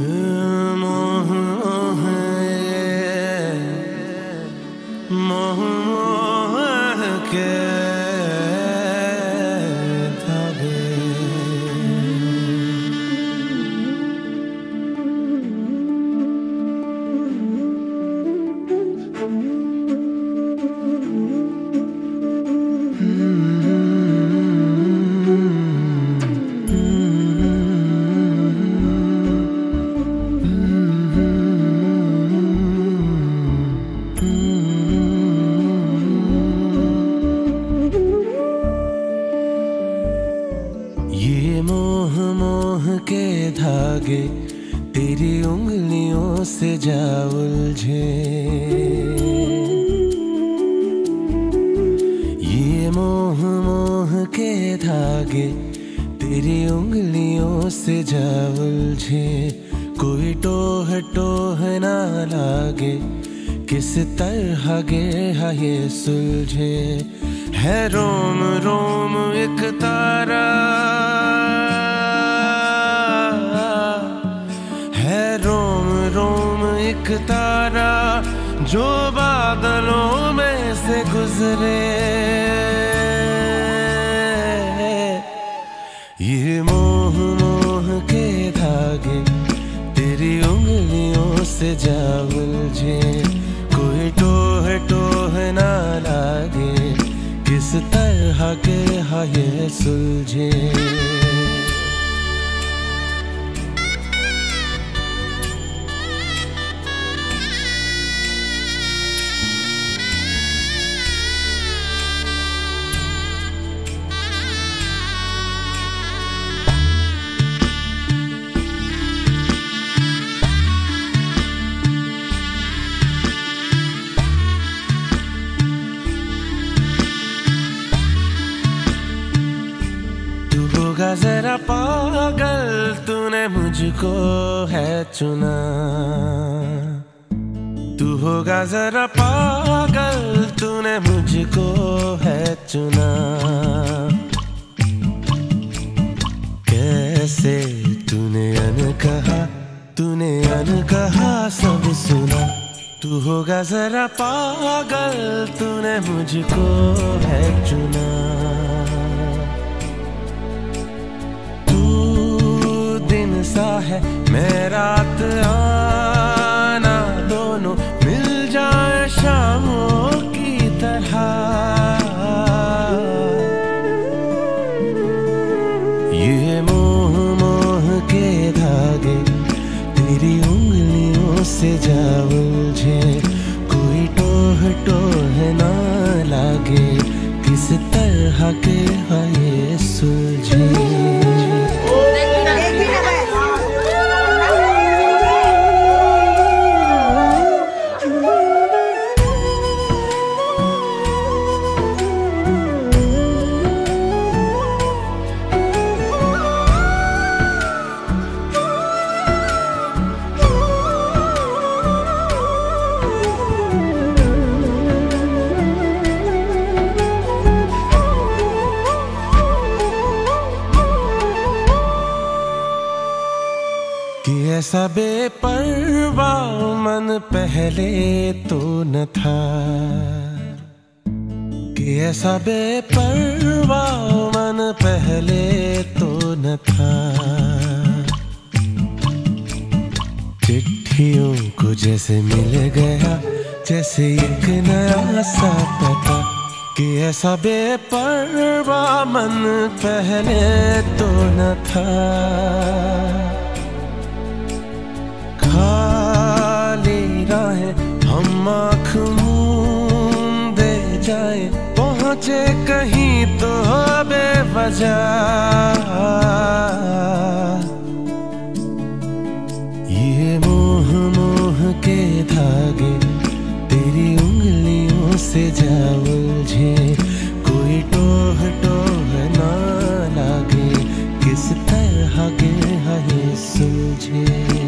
मोह के धागे, तेरी उंगलियों से जा उलझे ये मोह मोह के धागे, तेरी उंगलियों से जा उलझे कोई टोह टोह ना लागे, किस तरह गे ये सुलझे। है रोम रोम एक तारा। तारा जो बादलों में से गुजरे। ये मोह मोह के धागे तेरी उंगलियों से जा। उलझे कोई टोह टोह ना लागे, किस तरह के है सुलझे। होगा जरा पागल, तूने मुझको है चुना। तू होगा जरा पागल, तूने मुझको है चुना। कैसे तूने अन कहा, तूने अन कहा सब सुना। तू होगा जरा पागल, तूने मुझको है चुना। आना दोनों मिल जाए शामों की तरह। ये मोह मोह के धागे तेरी उंगलियों से जा उलझे कोई टोह टोह ना लागे, किस तरह के है सुलझे। ऐसा बेपरवा मन पहले तो न था कि ऐसा बेपरवा मन पहले तो न था। चिट्ठियों को जैसे मिल गया, जैसे एक नया सा पता कि ऐसा बेपरवा मन पहले तो न था। पहुँचे कहीं तो बेवजह। ये मोह मोह के धागे तेरी उंगलियों से जा उलझे कोई टोह टोह ना लागे, किस तरह के है सुलझे